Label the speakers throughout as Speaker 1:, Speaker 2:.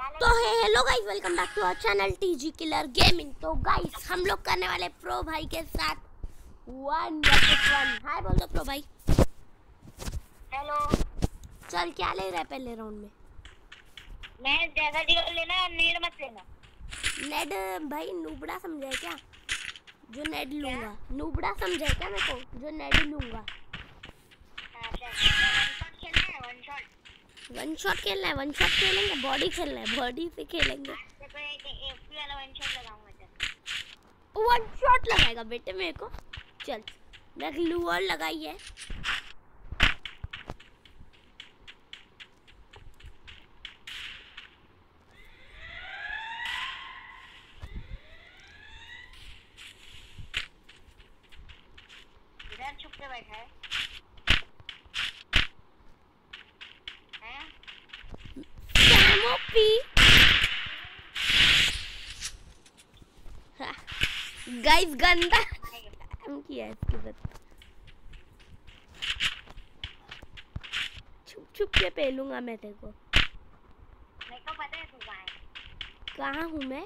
Speaker 1: तो है hello guys welcome back to our channel TG killer gaming तो guys हम लोग करने वाले प्रो भाई के साथ वन वर्सेस वन हाय बोल दो प्रो भाई।
Speaker 2: हेलो
Speaker 1: चल क्या ले रहा है पहले राउंड में?
Speaker 2: मैं जैसा डिगल लेना नीड मत लेना।
Speaker 1: नेड भाई नूबड़ा समझा क्या? जो नेड लूँगा। नूबड़ा समझा क्या मेरे को? जो नेड लूँगा।
Speaker 2: है वन शॉट
Speaker 1: खेलना है वन शॉट खेलेंगे बॉडी खेलना है बॉडी से खेलेंगे।
Speaker 2: वन शॉट
Speaker 1: लगाएगा बेटे मेरे को। चल, मैं ग्लू और लगाई है
Speaker 2: इधर छुप के बैठा है हैं
Speaker 1: कैमोपी गंदा काम किया इसके साथ छुप छुप के पहलूँगा मैं तेरे को।
Speaker 2: कहाँ हूँ।
Speaker 1: मैं?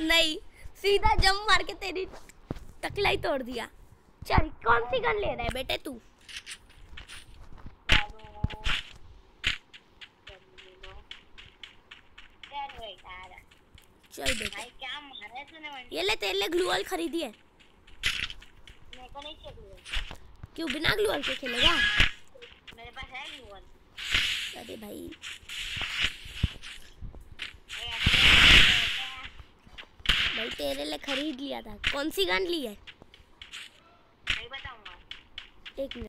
Speaker 1: नहीं सीधा जम मार के तेरी तकलाई तोड़ दिया। चल कौन सी गन ले रहा है बेटे तू?
Speaker 2: चलो बेटा।
Speaker 1: ये ले तेरे लिए ग्लूअल खरीदी है। क्यों बिना ग्लूअल के खेलेगा?
Speaker 2: मेरे पास है गूगल
Speaker 1: अरे भाई। भाई तेरे लिए खरीद लिया था। कौन सी गन ली है? एक मिनट।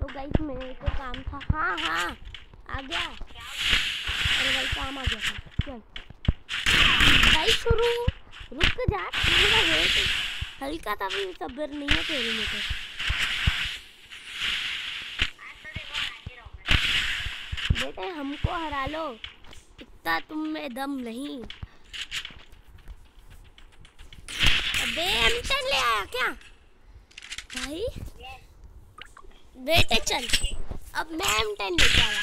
Speaker 1: तो गाइस मेरे को काम था। हाँ हाँ। आ गया। अरे भाई, काम आ गया। था चल। भाई, शुरू। रुक जा। मेरा वेट हल्का था भी सब्र नहीं है तेरे में तो। बेटे, हमको हरा लो। इतना तुम में दम नहीं। अबे एम ले आया क्या? भाई बेटे चल अब मैं एम टेन लेके आया।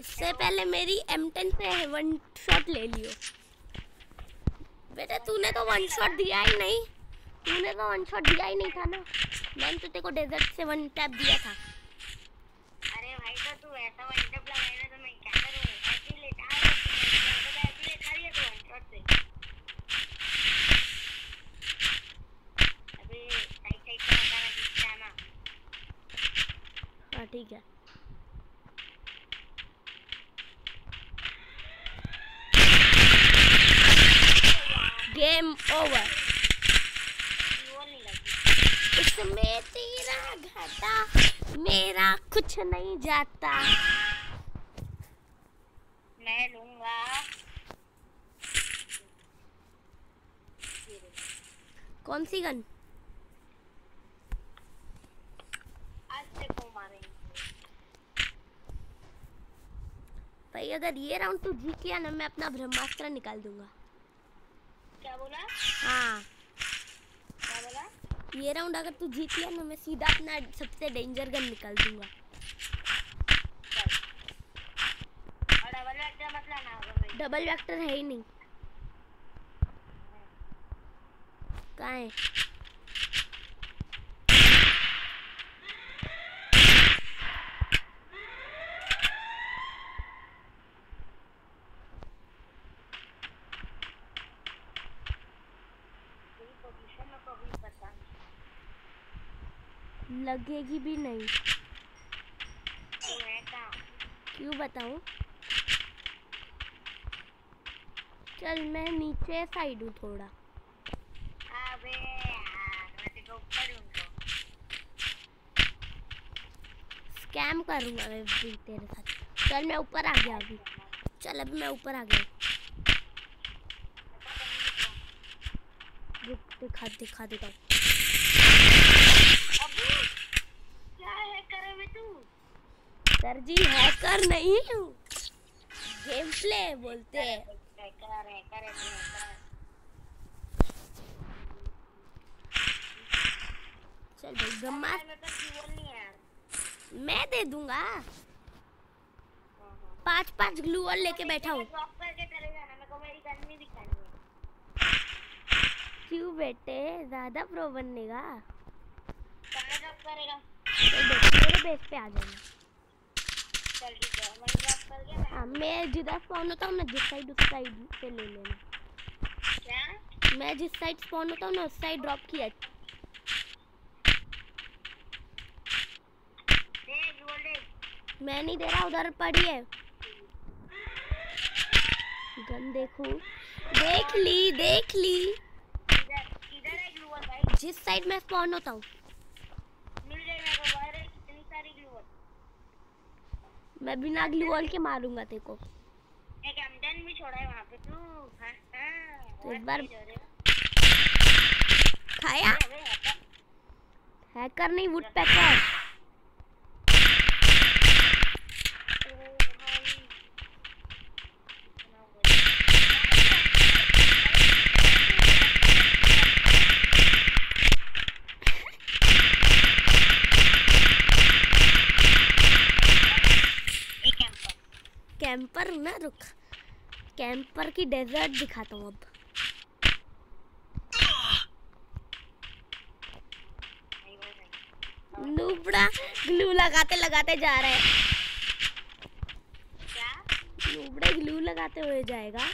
Speaker 1: इससे पहले मेरी एम टेन से वन शॉट ले लियो। बेटा तूने तो वन शॉट दिया ही नहीं। तूने तो वन शॉट दिया ही नहीं था ना। मैंने तो तेरे को डेजर्ट से वन टैप दिया था। ठीक है। गेम ओवर इसमें तेरा घाटा मेरा कुछ नहीं जाता।
Speaker 2: मैं लूँगा।
Speaker 1: कौन सी गन? भाई अगर ये राउंड तू जीत लिया ना मैं अपना ब्रह्मास्त्र निकाल दूँगा।
Speaker 2: क्या बोला?
Speaker 1: हाँ। ये राउंड अगर तू जीत लिया ना मैं सीधा अपना सबसे डेंजर गन निकाल दूँगा।
Speaker 2: डबल वेक्टर
Speaker 1: है ही नहीं। कहाँ है
Speaker 2: तेरी पोजीशन में कभी पता नहीं
Speaker 1: लगेगी भी नहीं। क्यों बताऊँ? चल, मैं नीचे साइड हूँ थोड़ा। स्कैम करूँगा मैं तेरे साथ। चल, मैं ऊपर आ गया अभी। चल, अभी मैं ऊपर आ गया। दिखा दिखा देता हूँ
Speaker 2: अबू क्या है करे में तू
Speaker 1: सर जी हैकर नहीं हूँ। गेम प्ले बोलते हैं।
Speaker 2: हैकर हैकर हैकर
Speaker 1: चल भाई ब्रह्मा
Speaker 2: में
Speaker 1: दे दूँगा। पाँच पाँच ग्लू वॉल लेके बैठा हूँ। क्यों बेटे? ज़्यादा प्रो बनने का। मेरे बेस पे आ जाना
Speaker 2: चल ठीक है मैं ड्रॉप करके मैं
Speaker 1: हाँ मैं जिधर स्पॉन होता हूँ ना जिस साइड उस साइड से ले लेना।
Speaker 2: क्या?
Speaker 1: मैं जिस साइड स्पॉन होता हूँ ना उस साइड ड्रॉप किया।
Speaker 2: देख
Speaker 1: मैं नहीं दे रहा उधर पड़ी है। गन देखो। देख ली देख ली।
Speaker 2: इधर इधर है भाई
Speaker 1: जिस साइड में स्पॉन होता हूँ
Speaker 2: मिल गई मेरे को बाहर है कितनी सारी ग्लू
Speaker 1: मैं बिना ग्लू वॉल के मारूँगा तेरे को।
Speaker 2: एक एमडन भी छोड़ा है वहाँ पे तू। हाँ हाँ
Speaker 1: तो इस बार-। खाया?
Speaker 2: हैकर
Speaker 1: हैकर नहीं वुड पैकर
Speaker 2: ओ भाई इतना बोल एक कैंपर
Speaker 1: ना रुक। कैंपर की डेजर्ट दिखाता हूँ अब। नूबड़ा ग्लू लगाते लगाते जा रहा है। नूबड़े ग्लू लगाते हुए जाएगा।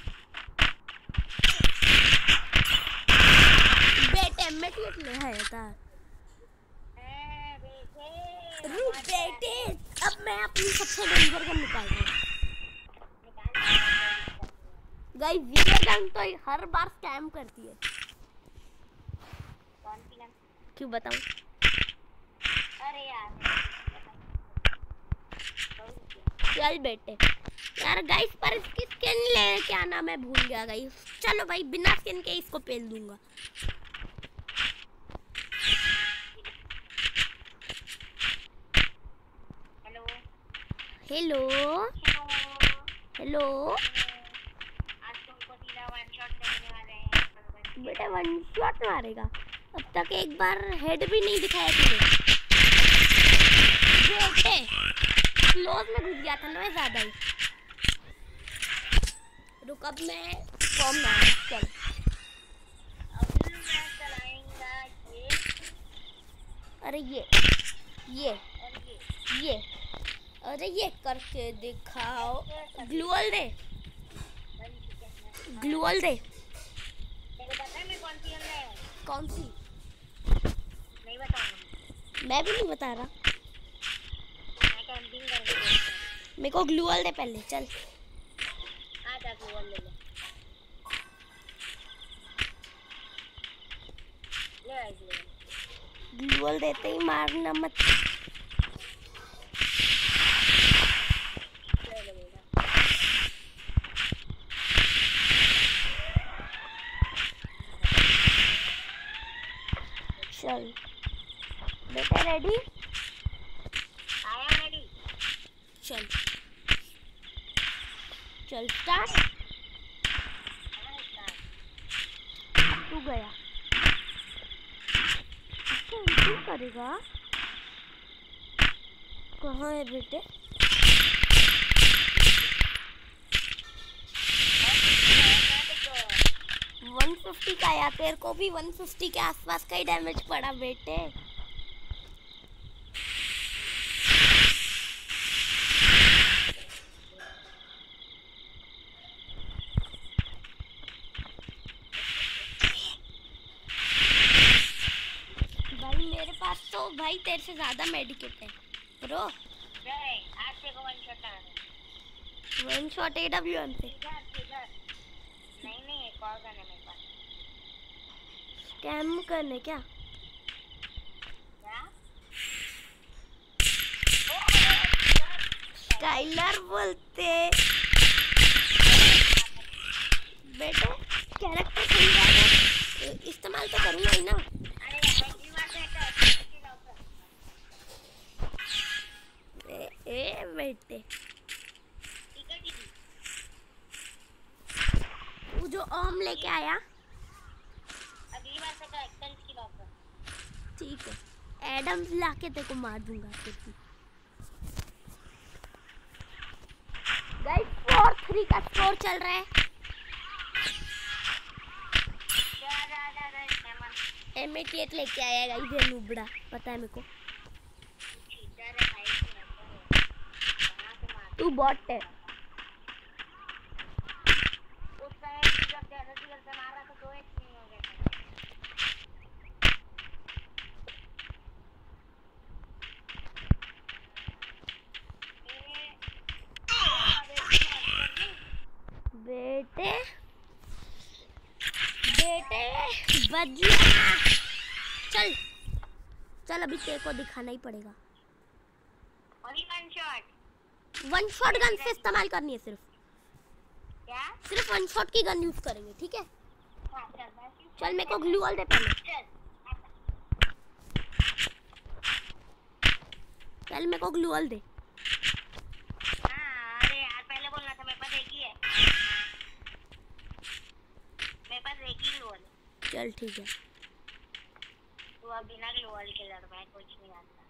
Speaker 1: बेटे मैं ठीक ले था।
Speaker 2: बेटे
Speaker 1: रुक बेटे अब मैं अपनी सबसे डेंजर गन निकाल रहा हूँ गाइस ये गन तो हर बार स्कैम करती है।
Speaker 2: कौन सी गन
Speaker 1: क्यों बताऊँ?
Speaker 2: अरे यार
Speaker 1: चल बेटे। यार गाइस पर इसकी स्किन ले क्या नाम है? भूल गया गाइस। चलो भाई बिना स्किन के इसको पेल दूँगा।
Speaker 2: हेलो।
Speaker 1: हेलो।
Speaker 2: हेलो
Speaker 1: हेलो
Speaker 2: आज तुमको सीधा वन शॉट करने वाले हैं
Speaker 1: बेटा वन शॉट मारेगा। अब तक एक बार हेड भी नहीं दिखाया तुझे। क्लोज में घुस गया था ना मैं ज़्यादा ही। रुक अब मैं फॉर्म आया, चल। अरे ये ये
Speaker 2: ये
Speaker 1: अरे ये करके दिखाओ। ग्लूअल दे। ग्लूअल दे।
Speaker 2: कौन सी? नहीं बताऊँगा।
Speaker 1: मैं भी नहीं बता रहा।
Speaker 2: हूँ।
Speaker 1: मेरे को ग्लूअल दे पहले चल।
Speaker 2: आ जा गूगल ले। ले
Speaker 1: ग्लूअल देते ही मारना मत
Speaker 2: ले ले बेटा
Speaker 1: चल बेटा रेडी
Speaker 2: आया रेडी
Speaker 1: चल चल स्टार्ट तू गया तू करेगा? कहाँ है बेटे? वन फिफ्टी का या तेरे को भी वन फिफ्टी के आसपास का ही डैमेज पड़ा बेटे भाई मेरे पास तो भाई, तेरे से ज़्यादा मेडिकेट है। Bro
Speaker 2: one shot
Speaker 1: A W M से। स्कैम करने क्या? स्काइलर बोलते बेटे कैरेक्टर इस्तेमाल तो करूँगा ही ना
Speaker 2: अरे अगली बार से एक स्किल ऑफ़र
Speaker 1: ए, बेटे वो जो ओम लेके आया।
Speaker 2: अगली बार से स्किल ऑफ़र
Speaker 1: ठीक है। एडम लाके तेरे को मार दूँगा भी गाइस फोर थ्री का स्कोर चल रहा है।
Speaker 2: जा जा जा जा हेमंत
Speaker 1: एम लेके आया गाइस ये नुबड़ा पता है मेरे को
Speaker 2: चीटर है भाई तू नंबर है कहाँ से मार
Speaker 1: तू बॉट है
Speaker 2: उस समय जब ज़्यादा से ज़्यादा मार रहा था तो एक नहीं हो गया था
Speaker 1: बेटे बेटे बजिया। चल चल अभी तेरे को दिखाना ही पड़ेगा
Speaker 2: only one shot
Speaker 1: one shot gun से इस्तेमाल करनी है सिर्फ़।
Speaker 2: क्या?
Speaker 1: सिर्फ़ वन शॉट की गन यूज़ करेंगे ठीक है?
Speaker 2: हाँ चल
Speaker 1: मेरे को ग्लू वॉल दे पहले
Speaker 2: चल
Speaker 1: मेरे को ग्लू वॉल दे
Speaker 2: हाँ ही है। ही है
Speaker 1: चल ठीक है।
Speaker 2: तू अब बिना लोल के लड़ मैं कुछ नहीं आता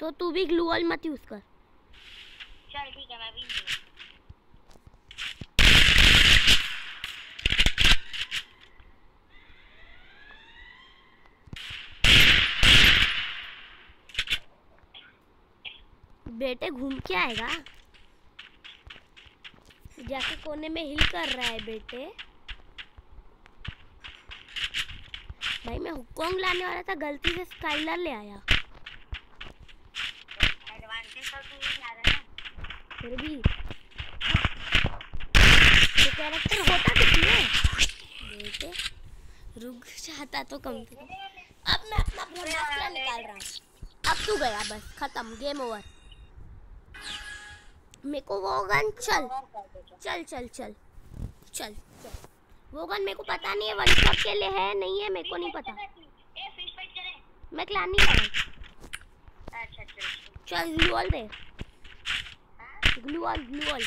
Speaker 1: तो तू भी ग्लू वॉल मत यूज़ कर।
Speaker 2: चल ठीक है मैं भी
Speaker 1: बेटे घूम के आएगा। जाके कोने में हिल कर रहा है बेटे। भाई मैं हुकोंग लाने वाला था गलती से स्काइलर ले आया
Speaker 2: एडवांटेज तो तू ही ला रहा है ना
Speaker 1: फिर भी। तो कैरेक्टर होता कितने बेटे रुक जाता तो कम से कम। अब मैं अपना ब्रह्मास्त्र निकाल रहा हूँ? अब तू गया बस खत्म गेम ओवर मेरे को वो गन चल
Speaker 2: कर चल
Speaker 1: चल चल चल। वो गन मेरे को पता नहीं है वन शॉट के लिए है नहीं है मेरे को नहीं पता।
Speaker 2: करें
Speaker 1: मैं क्लान नहीं लगा
Speaker 2: अच्छा चल
Speaker 1: चल ग्लू दे glue wall glue wall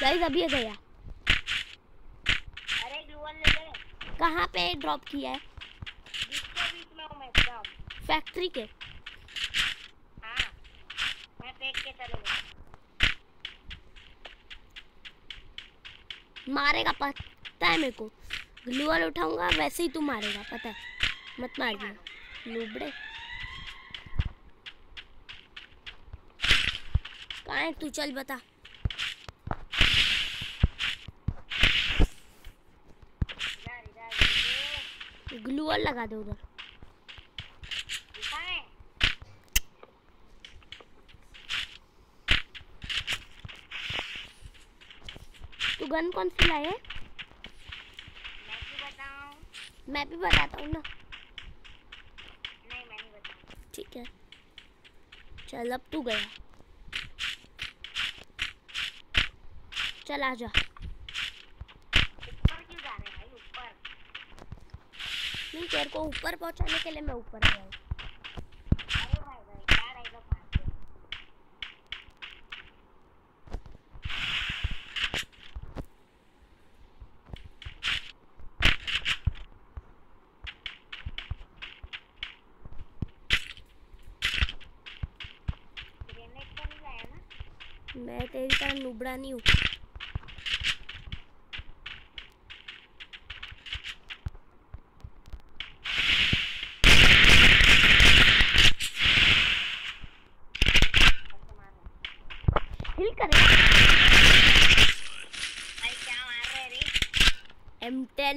Speaker 1: guys अभी ये गया।
Speaker 2: अरे ग्लूअल ले ले
Speaker 1: कहाँ पे ड्रॉप किया है?
Speaker 2: एकदम
Speaker 1: फैक्ट्री के।
Speaker 2: हाँ मैं फेंक के चलूँगा
Speaker 1: मारेगा, पता है मेरे को। ग्लू वॉल उठाऊँगा, वैसे ही तू मारेगा, पता है। मत मार दिया लूबड़े। है तू चल बता। ग्लू वॉल लगा दे उधर। तू गन कौन सी लाए
Speaker 2: मैं
Speaker 1: मैं भी बताता हूँ ना।
Speaker 2: नहीं मैं नहीं बताऊँ।
Speaker 1: ठीक है। चल अब तू गया। चल आ जा।
Speaker 2: हैं
Speaker 1: नहीं तेरे को ऊपर पहुँचाने के लिए मैं ऊपर गया हूँ।
Speaker 2: तो
Speaker 1: मैं तेरी तरह नुबड़ा नहीं हूँ
Speaker 2: ऐसे मार रहे हैं।
Speaker 1: हिल करे
Speaker 2: भाई क्या मार रहे हैं रे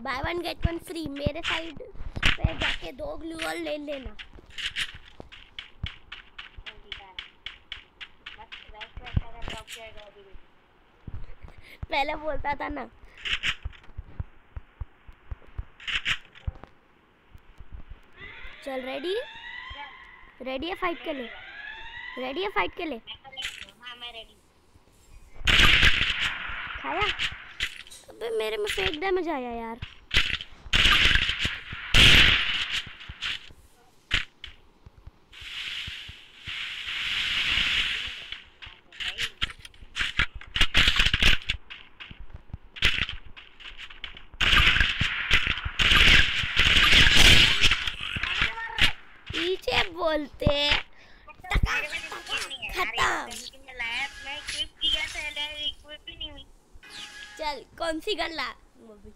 Speaker 1: buy one get one free मेरे साइड पे जाके दो ग्लू और ले लेना। पहले बोलता था ना। चल रेडी रेडी है फाइट के लिए? रेडी है फाइट के लिए?
Speaker 2: मैं तो ready हूँ। मैं रेडी
Speaker 1: खाया? अबे मेरे में फेक डैमेज आया यार। बोलते सी गन ला वो भी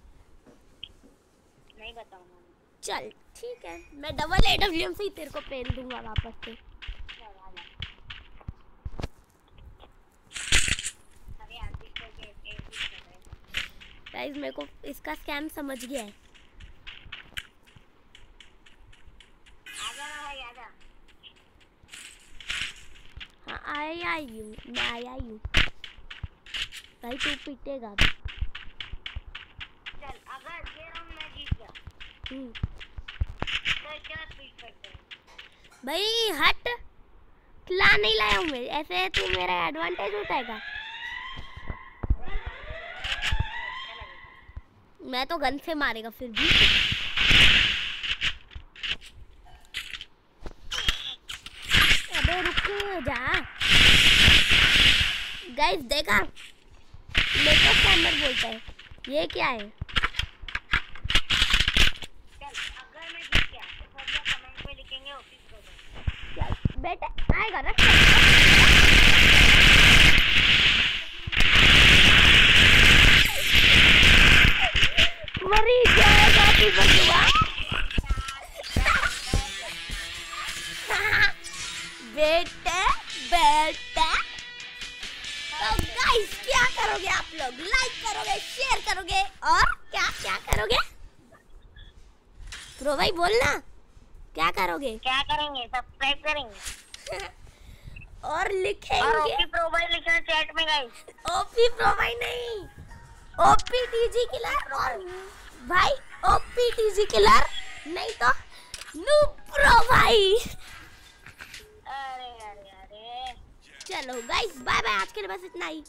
Speaker 2: नहीं बताऊँगा
Speaker 1: चल ठीक है। मैं डबल ए डब्ल्यू से ही तेरे को पहन दूँगा वापस से।
Speaker 2: कर।
Speaker 1: गाइस मेरे को इसका स्कैम समझ गया है। हाँ आया आई हूँ मैं आया हूँ भाई तू पिटेगा भी
Speaker 2: चल अगर ये राउंड मैं जीत गया
Speaker 1: हम्म।
Speaker 2: तो क्या ट्वीट करते हैं
Speaker 1: भाई, हट। खिला नहीं लाया हूँ ऐसे तू मेरा एडवांटेज उठाएगा मैं तो गन से मारेगा फिर भी। अबे, रुक जा। गाइस देखा? लेटेस्ट कैमर बोलता है। ये क्या है
Speaker 2: चल अगर मैं जीत गया तो सब लोग कमेंट में लिखेंगे ऑफ़िस प्रोग्राम
Speaker 1: क्या- आएगा ना? मरी जाएगा तो गाइस क्या करोगे आप लोग? लाइक करोगे शेयर करोगे? और क्या क्या करोगे? प्रो भाई, बोलना। क्या करोगे?
Speaker 2: क्या करेंगे? सब्सक्राइब करेंगे?
Speaker 1: और
Speaker 2: और
Speaker 1: लिखेंगे
Speaker 2: ओपी प्रोफ़ाइल लिखना चैट में गाइस
Speaker 1: ओपी प्रो नहीं। ओपी टीजी किलर और भाई ओपी टीजी किलर। नहीं तो नू प्रो भाई।
Speaker 2: अरे अरे अरे।
Speaker 1: चलो गाइस बाय बाय आज के लिए बस इतना ही।